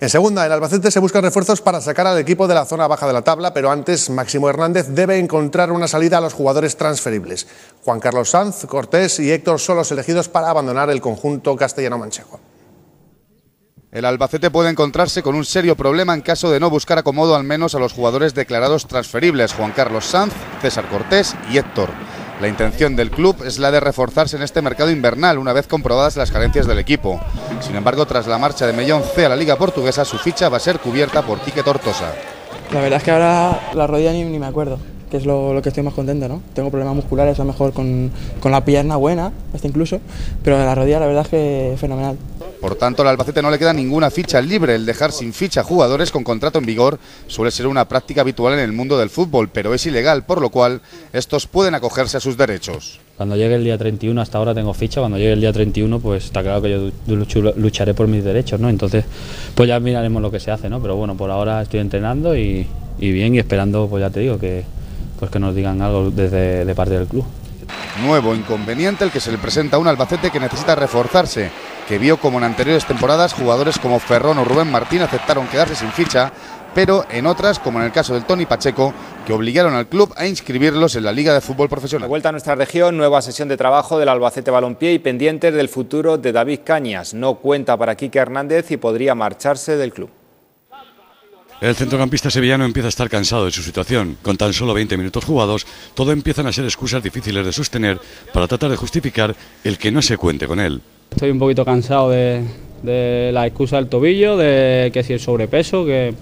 En segunda, en Albacete se buscan refuerzos para sacar al equipo de la zona baja de la tabla, pero antes Máximo Hernández debe encontrar una salida a los jugadores transferibles. Juan Carlos Sanz, Cortés y Héctor son los elegidos para abandonar el conjunto castellano-manchego. El Albacete puede encontrarse con un serio problema en caso de no buscar acomodo al menos a los jugadores declarados transferibles, Juan Carlos Sanz, César Cortés y Héctor. La intención del club es la de reforzarse en este mercado invernal una vez comprobadas las carencias del equipo. Sin embargo, tras la marcha de Mellón C a la Liga Portuguesa, su ficha va a ser cubierta por Quique Tortosa. La verdad es que ahora la rodilla ni, ni me acuerdo, que es lo, lo, que estoy más contento, ¿no? Tengo problemas musculares, a lo mejor con, con la pierna buena, hasta incluso, pero la rodilla la verdad es que fenomenal. Por tanto, al Albacete no le queda ninguna ficha libre. El dejar sin ficha jugadores con contrato en vigor suele ser una práctica habitual en el mundo del fútbol, pero es ilegal, por lo cual estos pueden acogerse a sus derechos. Cuando llegue el día 31, hasta ahora tengo ficha, cuando llegue el día 31, pues está claro que yo lucharé por mis derechos, ¿no? Entonces, pues ya miraremos lo que se hace, ¿no? Pero bueno, por ahora estoy entrenando y, y bien y esperando, pues ya te digo, que, pues que nos digan algo desde de parte del club. Nuevo inconveniente el que se le presenta a un Albacete que necesita reforzarse, que vio como en anteriores temporadas jugadores como Ferrón o Rubén Martín aceptaron quedarse sin ficha, pero en otras, como en el caso del Tony Pacheco, que obligaron al club a inscribirlos en la Liga de Fútbol Profesional. De vuelta a nuestra región, nueva sesión de trabajo del Albacete Balompié y pendientes del futuro de David Cañas. No cuenta para Quique Hernández y podría marcharse del club. El centrocampista sevillano empieza a estar cansado de su situación. Con tan solo 20 minutos jugados, todo empiezan a ser excusas difíciles de sostener para tratar de justificar el que no se cuente con él. Estoy un poquito cansado de, de la excusa del tobillo, de que si el sobrepeso, que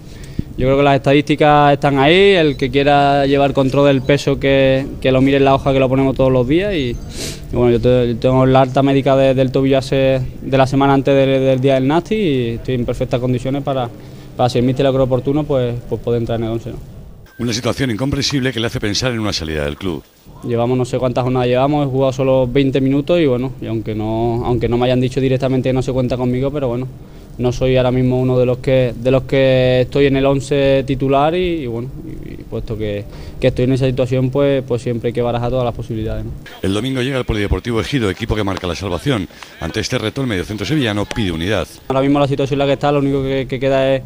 yo creo que las estadísticas están ahí, el que quiera llevar control del peso que, que lo mire en la hoja que lo ponemos todos los días y, y bueno, yo, te, yo, tengo la alta médica de, del tobillo hace, de la semana antes del, del día del Nasti y estoy en perfectas condiciones para, para si el míster lo cree oportuno, pues, pues poder entrar en el 11. ¿no? Una situación incomprensible que le hace pensar en una salida del club. Llevamos no sé cuántas jornadas llevamos, he jugado solo 20 minutos y bueno, y aunque no, aunque no me hayan dicho directamente que no se cuenta conmigo, pero bueno, no soy ahora mismo uno de los que de los que estoy en el 11 titular y, y bueno, y, y puesto que, que, estoy en esa situación, pues, pues siempre hay que barajar todas las posibilidades. ¿no? El domingo llega el Polideportivo Ejido, equipo que marca la salvación. Ante este reto, el mediocentro sevillano pide unidad. Ahora mismo la situación en la que está, lo único que, que queda es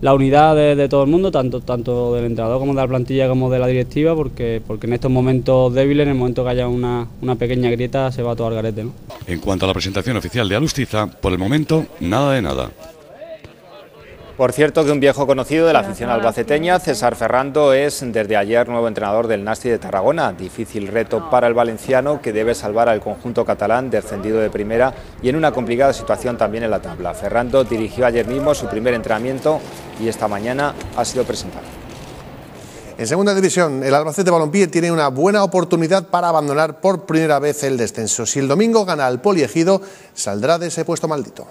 la unidad de, todo el mundo, tanto, tanto del entrenador como de la plantilla como de la directiva, porque, porque en estos momentos débiles, en el momento que haya una, una pequeña grieta, se va todo al garete. ¿no? En cuanto a la presentación oficial de Alustiza, por el momento, nada de nada. Por cierto que un viejo conocido de la afición albaceteña, César Ferrando, es desde ayer nuevo entrenador del Nasti de Tarragona. Difícil reto para el valenciano que debe salvar al conjunto catalán descendido de primera y en una complicada situación también en la tabla. Ferrando dirigió ayer mismo su primer entrenamiento y esta mañana ha sido presentado. En segunda división, el Albacete Balompié tiene una buena oportunidad para abandonar por primera vez el descenso. Si el domingo gana al Poliegido, saldrá de ese puesto maldito.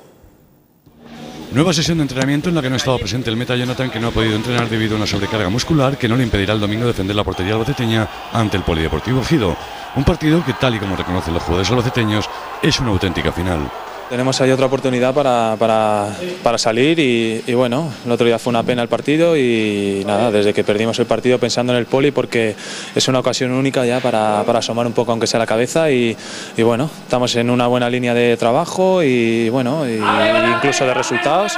Nueva sesión de entrenamiento en la que no ha estado presente el meta Jonathan, que no ha podido entrenar debido a una sobrecarga muscular que no le impedirá el domingo defender la portería albaceteña ante el Polideportivo Gido. Un partido que, tal y como reconocen los jugadores albaceteños, es una auténtica final. Tenemos ahí otra oportunidad para, para, para salir y, bueno, el otro día fue una pena el partido y nada, desde que perdimos el partido pensando en el poli porque es una ocasión única ya para, para asomar un poco aunque sea la cabeza y, y, bueno, estamos en una buena línea de trabajo y bueno, incluso de resultados,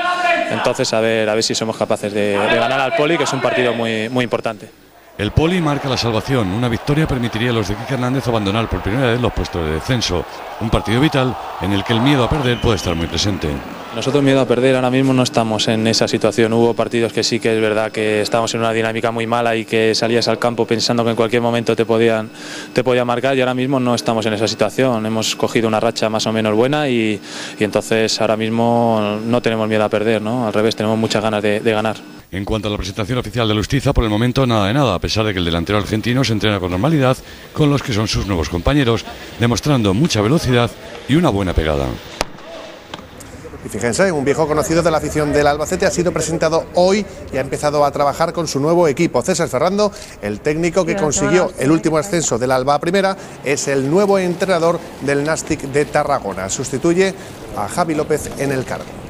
entonces a ver, a ver si somos capaces de, de ganar al poli que es un partido muy, muy importante. El Poli marca la salvación. Una victoria permitiría a los de Quique Hernández abandonar por primera vez los puestos de descenso. Un partido vital en el que el miedo a perder puede estar muy presente. Nosotros miedo a perder ahora mismo no estamos en esa situación. Hubo partidos que sí que es verdad que estábamos en una dinámica muy mala y que salías al campo pensando que en cualquier momento te podían, te podían marcar y ahora mismo no estamos en esa situación. Hemos cogido una racha más o menos buena y, entonces ahora mismo no tenemos miedo a perder, ¿no? Al revés, tenemos muchas ganas de ganar. En cuanto a la presentación oficial de Lustiza, por el momento nada de nada, a pesar de que el delantero argentino se entrena con normalidad con los que son sus nuevos compañeros, demostrando mucha velocidad y una buena pegada. Y fíjense, un viejo conocido de la afición del Albacete ha sido presentado hoy y ha empezado a trabajar con su nuevo equipo. César Ferrando, el técnico que consiguió el último ascenso del Alba a Primera, es el nuevo entrenador del Nastic de Tarragona. Sustituye a Javi López en el cargo.